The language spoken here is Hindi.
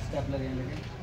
स्टेपलर यहाँ लगे